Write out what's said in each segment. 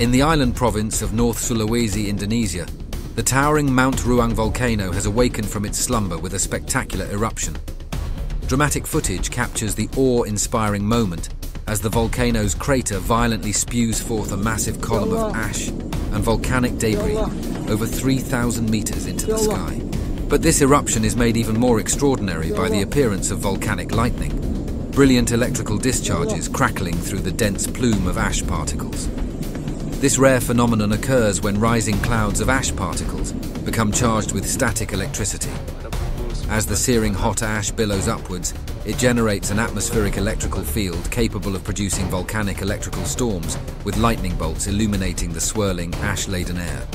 In the island province of North Sulawesi, Indonesia, the towering Mount Ruang volcano has awakened from its slumber with a spectacular eruption. Dramatic footage captures the awe-inspiring moment as the volcano's crater violently spews forth a massive column of ash and volcanic debris over 3,000 meters into the sky. But this eruption is made even more extraordinary by the appearance of volcanic lightning, brilliant electrical discharges crackling through the dense plume of ash particles. This rare phenomenon occurs when rising clouds of ash particles become charged with static electricity. As the searing hot ash billows upwards, it generates an atmospheric electrical field capable of producing volcanic electrical storms, with lightning bolts illuminating the swirling, ash-laden air.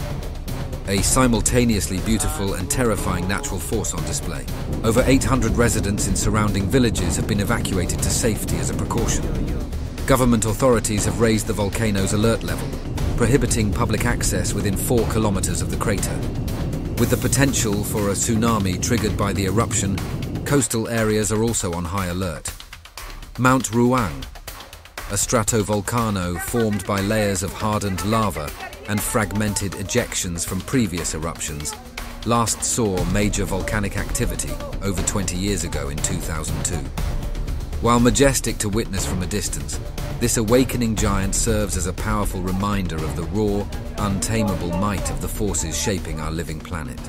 A simultaneously beautiful and terrifying natural force on display. Over 800 residents in surrounding villages have been evacuated to safety as a precaution. Government authorities have raised the volcano's alert level, prohibiting public access within four kilometers of the crater. With the potential for a tsunami triggered by the eruption, coastal areas are also on high alert. Mount Ruang, a stratovolcano formed by layers of hardened lava and fragmented ejections from previous eruptions, last saw major volcanic activity over 20 years ago in 2002. While majestic to witness from a distance, this awakening giant serves as a powerful reminder of the raw, untamable might of the forces shaping our living planet.